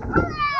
Hola.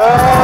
Uh...